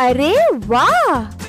अरे वाह!